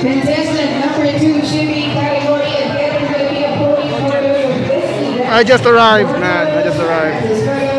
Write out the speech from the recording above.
Contestant number two should be category of the other to be a podium order with. I just arrived, man. I just arrived.